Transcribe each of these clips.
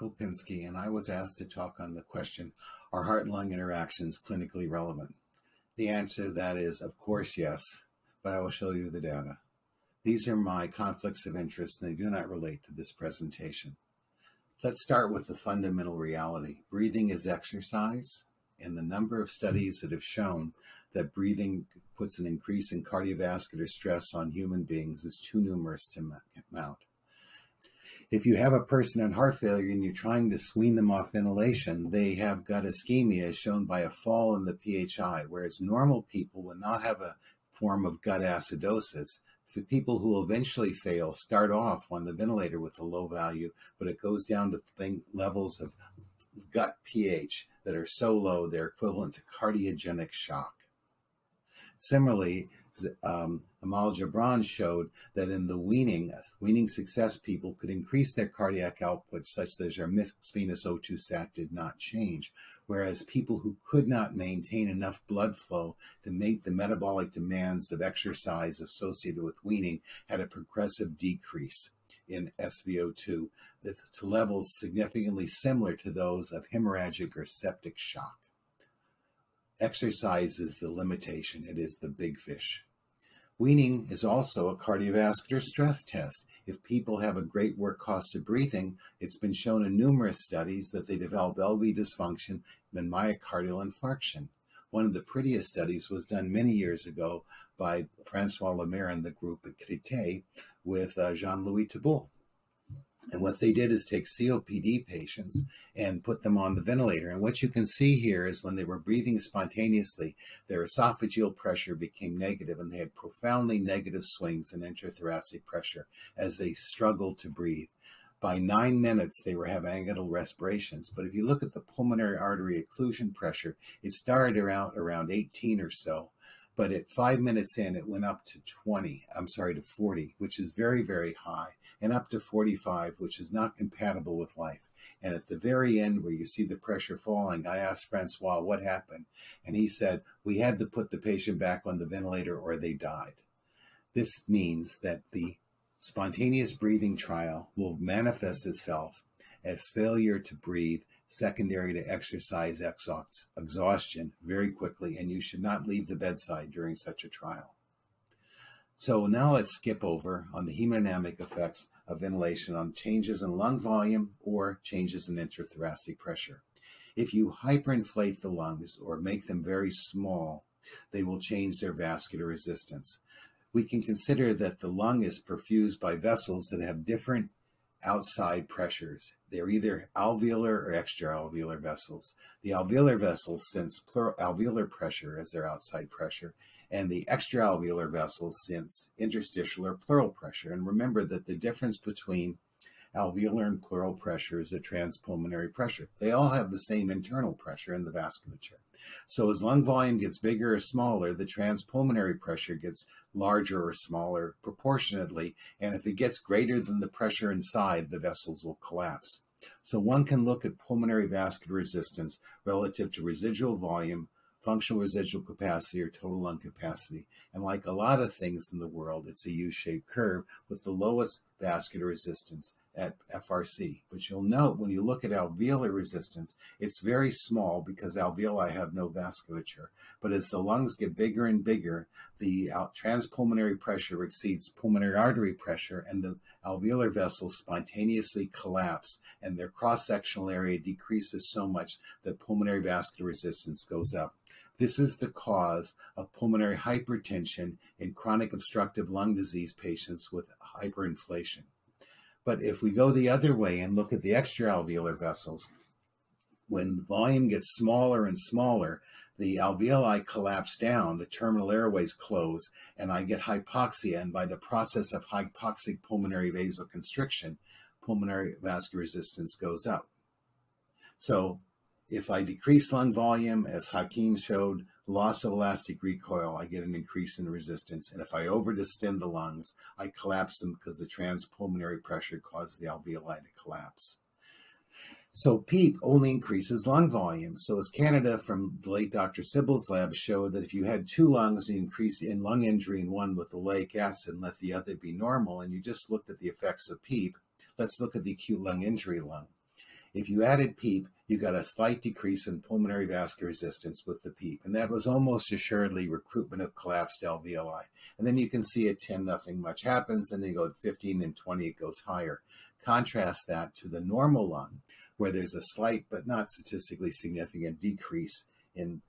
Pinsky, and I was asked to talk on the question Are heart lung interactions clinically relevant? The answer to that is, of course, yes, but I will show you the data. These are my conflicts of interest, and they do not relate to this presentation. Let's start with the fundamental reality. Breathing is exercise, and the number of studies that have shown that breathing puts an increase in cardiovascular stress on human beings is too numerous to mount. If you have a person in heart failure and you're trying to wean them off ventilation, they have gut ischemia as shown by a fall in the PHI, whereas normal people will not have a form of gut acidosis. The people who eventually fail start off on the ventilator with a low value, but it goes down to levels of gut pH that are so low they're equivalent to cardiogenic shock. Similarly, um, Amal Jubran showed that in the weaning, weaning success people could increase their cardiac output such that their mixed venous O2 sat did not change, whereas people who could not maintain enough blood flow to meet the metabolic demands of exercise associated with weaning had a progressive decrease in SVO2 to levels significantly similar to those of hemorrhagic or septic shock. Exercise is the limitation, it is the big fish. Weaning is also a cardiovascular stress test. If people have a great work cost of breathing, it's been shown in numerous studies that they develop LV dysfunction and myocardial infarction. One of the prettiest studies was done many years ago by Francois Lemaire and the group at Créteil with uh, Jean-Louis Teboul. And what they did is take COPD patients and put them on the ventilator. And what you can see here is when they were breathing spontaneously, their esophageal pressure became negative and they had profoundly negative swings in intrathoracic pressure as they struggled to breathe. By nine minutes, they were having agonal respirations. But if you look at the pulmonary artery occlusion pressure, it started around around 18 or so. But at five minutes in, it went up to 20, I'm sorry, to 40, which is very, very high and up to 45, which is not compatible with life. And at the very end, where you see the pressure falling, I asked Francois what happened. And he said, We had to put the patient back on the ventilator or they died. This means that the spontaneous breathing trial will manifest itself as failure to breathe secondary to exercise exhaustion very quickly, and you should not leave the bedside during such a trial. So now let's skip over on the hemodynamic effects of ventilation on changes in lung volume or changes in intrathoracic pressure. If you hyperinflate the lungs or make them very small, they will change their vascular resistance. We can consider that the lung is perfused by vessels that have different outside pressures. They're either alveolar or extraalveolar vessels. The alveolar vessels sense pleural alveolar pressure as their outside pressure, and the extraalveolar vessels sense interstitial or pleural pressure. And remember that the difference between alveolar and pleural pressure is the transpulmonary pressure. They all have the same internal pressure in the vasculature. So as lung volume gets bigger or smaller, the transpulmonary pressure gets larger or smaller proportionately. And if it gets greater than the pressure inside, the vessels will collapse. So one can look at pulmonary vascular resistance relative to residual volume, functional residual capacity or total lung capacity. And like a lot of things in the world, it's a U-shaped curve with the lowest vascular resistance at FRC. But you'll note when you look at alveolar resistance, it's very small because alveoli have no vasculature. But as the lungs get bigger and bigger, the transpulmonary pressure exceeds pulmonary artery pressure and the alveolar vessels spontaneously collapse and their cross-sectional area decreases so much that pulmonary vascular resistance goes up. This is the cause of pulmonary hypertension in chronic obstructive lung disease patients with hyperinflation. But if we go the other way and look at the extraalveolar vessels, when volume gets smaller and smaller, the alveoli collapse down, the terminal airways close, and I get hypoxia. And by the process of hypoxic pulmonary vasoconstriction, pulmonary vascular resistance goes up. So if I decrease lung volume, as Hakim showed, loss of elastic recoil, I get an increase in resistance. And if I overdistend the lungs, I collapse them because the transpulmonary pressure causes the alveoli to collapse. So PEEP only increases lung volume. So as Canada from the late Dr. Sibbald's lab showed that if you had two lungs, you increase in lung injury in one with oleic acid and let the other be normal, and you just looked at the effects of PEEP, let's look at the acute lung injury lung. If you added PEEP, you got a slight decrease in pulmonary vascular resistance with the PEEP, and that was almost assuredly recruitment of collapsed alveoli. And then you can see at 10, nothing much happens, and then you go to 15 and 20, it goes higher. Contrast that to the normal lung, where there's a slight but not statistically significant decrease in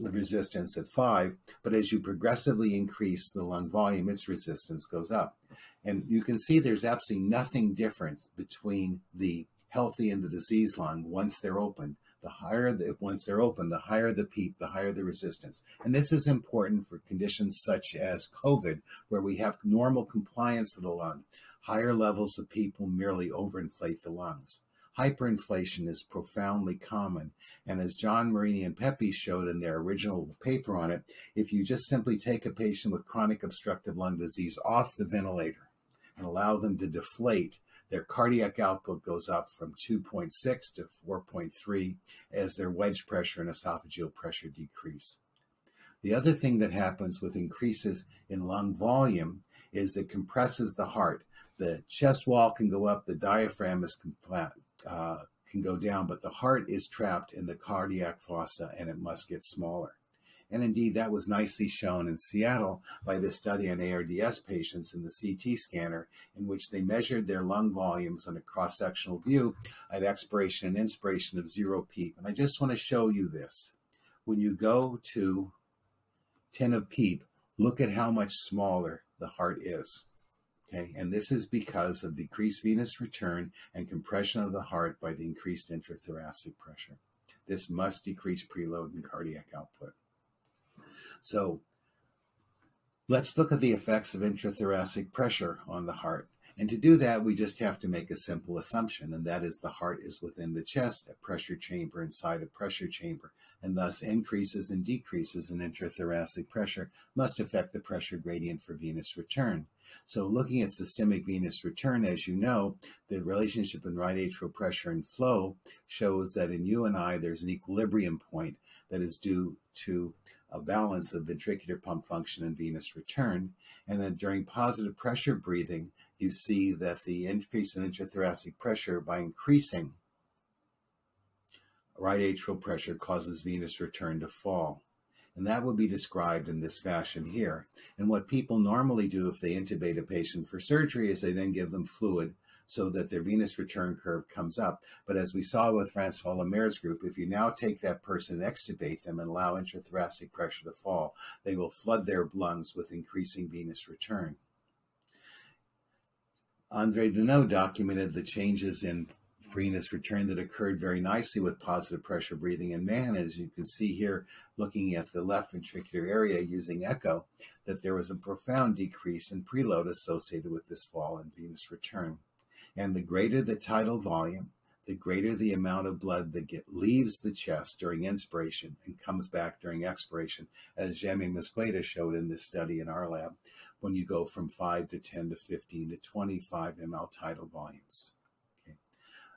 resistance at five, but as you progressively increase the lung volume, its resistance goes up. And you can see there's absolutely nothing different between the healthy in the diseased lung once they're open. The higher, the, once they're open, the higher the PEEP, the higher the resistance. And this is important for conditions such as COVID, where we have normal compliance of the lung. Higher levels of PEEP will merely overinflate the lungs. Hyperinflation is profoundly common. And as John Marini and Pepe showed in their original paper on it, if you just simply take a patient with chronic obstructive lung disease off the ventilator and allow them to deflate, their cardiac output goes up from 2.6 to 4.3 as their wedge pressure and esophageal pressure decrease. The other thing that happens with increases in lung volume is it compresses the heart. The chest wall can go up, the diaphragm is uh, can go down, but the heart is trapped in the cardiac fossa and it must get smaller. And indeed, that was nicely shown in Seattle by the study on ARDS patients in the CT scanner, in which they measured their lung volumes on a cross sectional view at expiration and inspiration of zero PEEP. And I just want to show you this. When you go to 10 of PEEP, look at how much smaller the heart is. Okay, and this is because of decreased venous return and compression of the heart by the increased intrathoracic pressure. This must decrease preload and cardiac output. So let's look at the effects of intrathoracic pressure on the heart. And to do that, we just have to make a simple assumption, and that is the heart is within the chest, a pressure chamber inside a pressure chamber, and thus increases and decreases in intrathoracic pressure must affect the pressure gradient for venous return. So looking at systemic venous return, as you know, the relationship in right atrial pressure and flow shows that in you and I, there's an equilibrium point that is due to a balance of ventricular pump function and venous return. And then during positive pressure breathing, you see that the increase in intrathoracic pressure by increasing right atrial pressure causes venous return to fall. And that would be described in this fashion here. And what people normally do if they intubate a patient for surgery is they then give them fluid so that their venous return curve comes up. But as we saw with Francois Lemaire's group, if you now take that person and extubate them and allow intrathoracic pressure to fall, they will flood their lungs with increasing venous return. Andre Duneau documented the changes in venous return that occurred very nicely with positive pressure breathing in man. As you can see here, looking at the left ventricular area using echo, that there was a profound decrease in preload associated with this fall in venous return. And the greater the tidal volume, the greater the amount of blood that get, leaves the chest during inspiration and comes back during expiration, as Jamie Mosqueda showed in this study in our lab, when you go from 5 to 10 to 15 to 25 ml tidal volumes.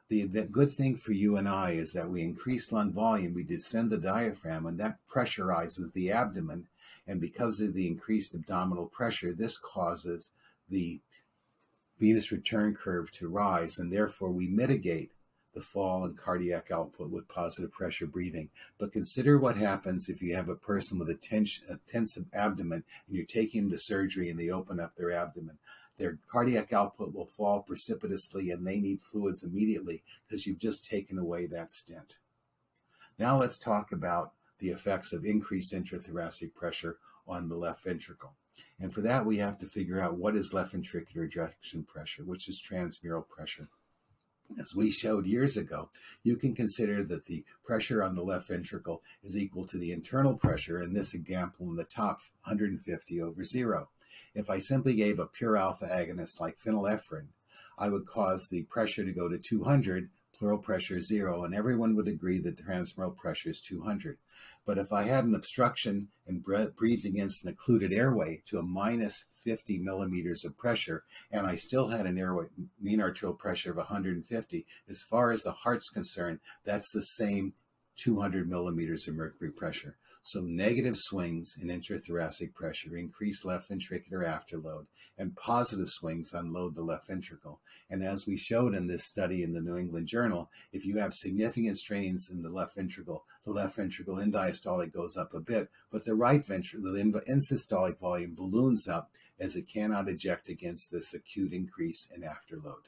The, the good thing for you and I is that we increase lung volume, we descend the diaphragm, and that pressurizes the abdomen. And because of the increased abdominal pressure, this causes the venous return curve to rise, and therefore we mitigate the fall in cardiac output with positive pressure breathing. But consider what happens if you have a person with a, tension, a tense abdomen and you're taking them to surgery and they open up their abdomen their cardiac output will fall precipitously and they need fluids immediately because you've just taken away that stent. Now let's talk about the effects of increased intrathoracic pressure on the left ventricle. And for that, we have to figure out what is left ventricular ejection pressure, which is transmural pressure. As we showed years ago, you can consider that the pressure on the left ventricle is equal to the internal pressure, in this example in the top 150 over zero. If I simply gave a pure alpha agonist like phenylephrine, I would cause the pressure to go to 200, pleural pressure zero, and everyone would agree that the transmural pressure is 200. But if I had an obstruction and breathed against an occluded airway to a minus 50 millimeters of pressure, and I still had an airway mean arterial pressure of 150, as far as the heart's concerned, that's the same 200 millimeters of mercury pressure. So negative swings in intrathoracic pressure increase left ventricular afterload, and positive swings unload the left ventricle. And as we showed in this study in the New England Journal, if you have significant strains in the left ventricle, the left ventricle end diastolic goes up a bit, but the right ventricle, the end systolic volume balloons up as it cannot eject against this acute increase in afterload.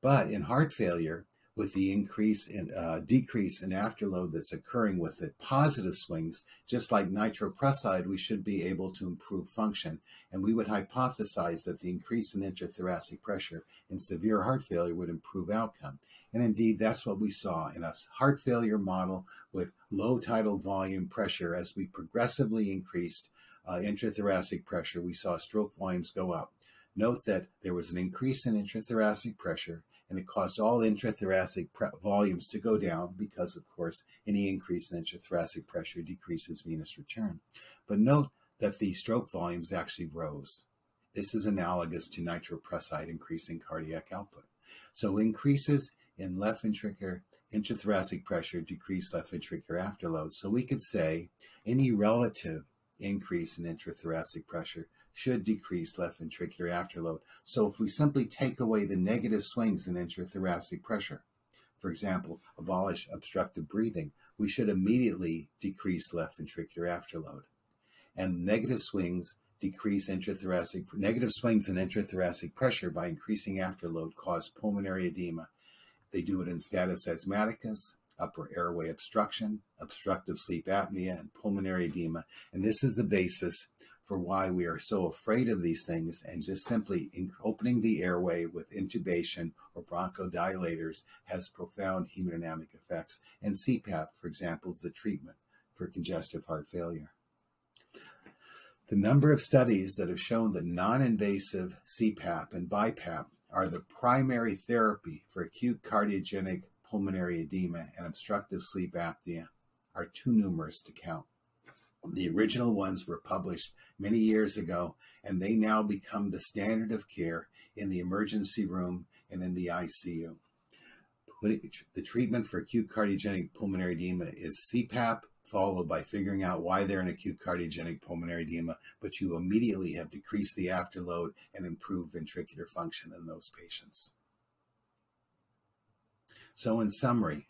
But in heart failure, with the increase in uh, decrease in afterload that's occurring with the positive swings, just like nitroprusside, we should be able to improve function. And we would hypothesize that the increase in intrathoracic pressure in severe heart failure would improve outcome. And indeed, that's what we saw in a heart failure model with low tidal volume pressure. As we progressively increased uh, intrathoracic pressure, we saw stroke volumes go up. Note that there was an increase in intrathoracic pressure and it caused all intrathoracic volumes to go down because, of course, any increase in intrathoracic pressure decreases venous return. But note that the stroke volumes actually rose. This is analogous to nitroprusside increasing cardiac output. So increases in left ventricular intrathoracic pressure decrease left ventricular afterload. So we could say any relative increase in intrathoracic pressure should decrease left ventricular afterload. So if we simply take away the negative swings in intrathoracic pressure, for example, abolish obstructive breathing, we should immediately decrease left ventricular afterload. And negative swings decrease intrathoracic negative swings in intrathoracic pressure by increasing afterload cause pulmonary edema. They do it in status asthmaticus, upper airway obstruction, obstructive sleep apnea, and pulmonary edema. And this is the basis for why we are so afraid of these things and just simply opening the airway with intubation or bronchodilators has profound hemodynamic effects. And CPAP, for example, is the treatment for congestive heart failure. The number of studies that have shown that non-invasive CPAP and BiPAP are the primary therapy for acute cardiogenic pulmonary edema and obstructive sleep apnea are too numerous to count. The original ones were published many years ago, and they now become the standard of care in the emergency room and in the ICU. The treatment for acute cardiogenic pulmonary edema is CPAP, followed by figuring out why they're in acute cardiogenic pulmonary edema, but you immediately have decreased the afterload and improved ventricular function in those patients. So, in summary,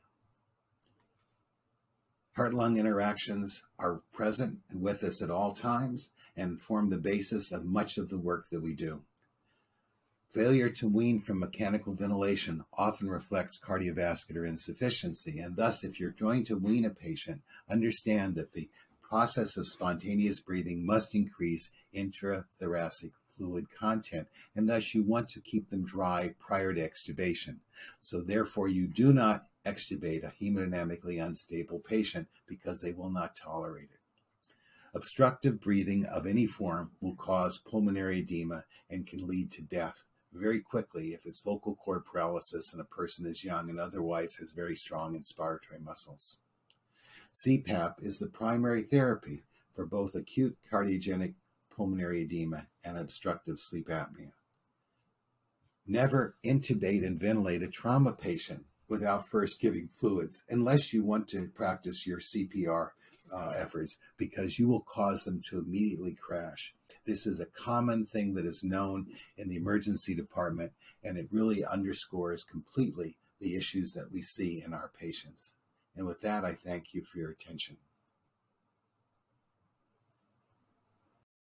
Heart lung interactions are present and with us at all times and form the basis of much of the work that we do. Failure to wean from mechanical ventilation often reflects cardiovascular insufficiency, and thus, if you're going to wean a patient, understand that the process of spontaneous breathing must increase intrathoracic fluid content, and thus you want to keep them dry prior to extubation. So, therefore, you do not extubate a hemodynamically unstable patient because they will not tolerate it. Obstructive breathing of any form will cause pulmonary edema and can lead to death very quickly if it's vocal cord paralysis and a person is young and otherwise has very strong inspiratory muscles. CPAP is the primary therapy for both acute cardiogenic pulmonary edema and obstructive sleep apnea. Never intubate and ventilate a trauma patient without first giving fluids, unless you want to practice your CPR uh, efforts, because you will cause them to immediately crash. This is a common thing that is known in the emergency department, and it really underscores completely the issues that we see in our patients. And with that, I thank you for your attention.